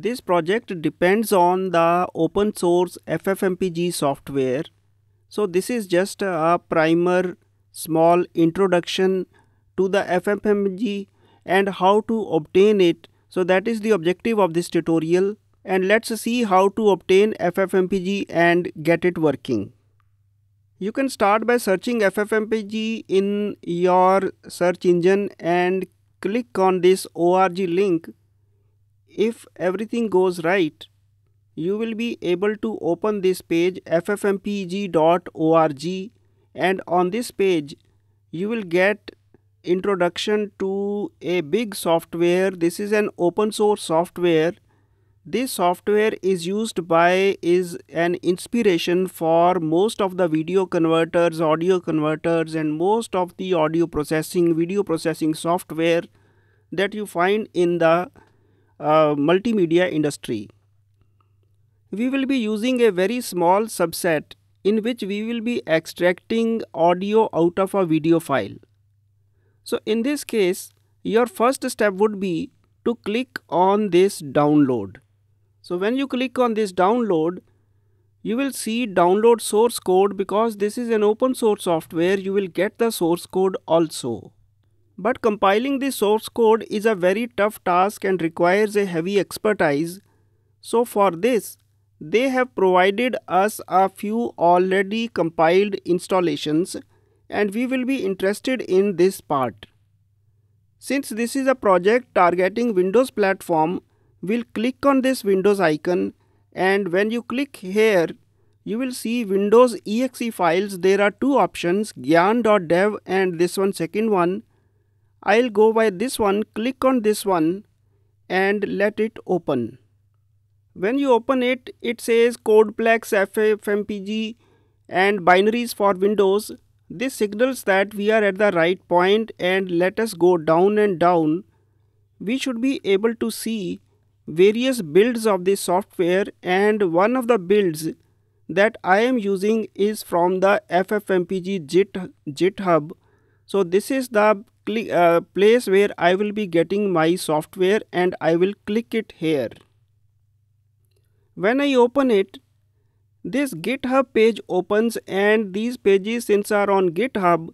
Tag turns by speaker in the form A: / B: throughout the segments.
A: This project depends on the open source FFmpeg software. So this is just a primer small introduction to the FFmpeg and how to obtain it. So that is the objective of this tutorial and let's see how to obtain FFmpeg and get it working. You can start by searching FFmpeg in your search engine and click on this org link if everything goes right, you will be able to open this page ffmpeg.org and on this page you will get introduction to a big software. This is an open source software. This software is used by is an inspiration for most of the video converters, audio converters and most of the audio processing, video processing software that you find in the multimedia industry. We will be using a very small subset in which we will be extracting audio out of a video file. So in this case, your first step would be to click on this download. So when you click on this download, you will see download source code because this is an open source software you will get the source code also. But compiling the source code is a very tough task and requires a heavy expertise. So for this, they have provided us a few already compiled installations and we will be interested in this part. Since this is a project targeting Windows platform, we'll click on this Windows icon and when you click here, you will see Windows exe files. There are two options, gyan.dev and this one second one. I'll go by this one, click on this one and let it open. When you open it, it says Codeplex FFmpeg and binaries for Windows. This signals that we are at the right point and let us go down and down. We should be able to see various builds of this software and one of the builds that I am using is from the FFmpeg GitHub. So this is the uh, place where I will be getting my software and I will click it here. When I open it, this GitHub page opens and these pages since are on GitHub,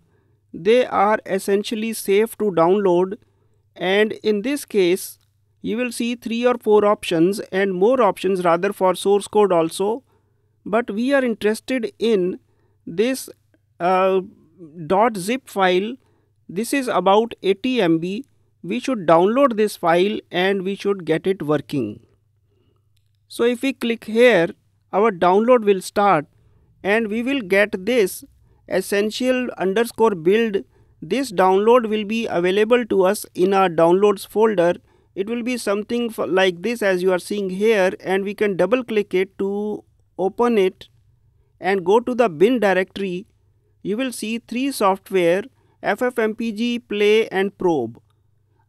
A: they are essentially safe to download and in this case, you will see three or four options and more options rather for source code also. But we are interested in this uh, .zip file this is about 80 MB. We should download this file and we should get it working. So if we click here, our download will start and we will get this essential underscore build. This download will be available to us in our downloads folder. It will be something like this as you are seeing here and we can double click it to open it and go to the bin directory. You will see three software FFmpeg, Play and Probe.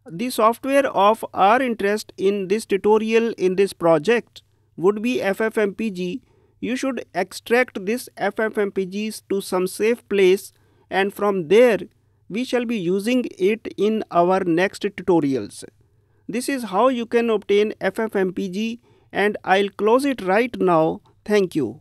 A: The software of our interest in this tutorial in this project would be FFmpeg. You should extract this FFmpeg to some safe place and from there we shall be using it in our next tutorials. This is how you can obtain FFmpeg and I'll close it right now. Thank you.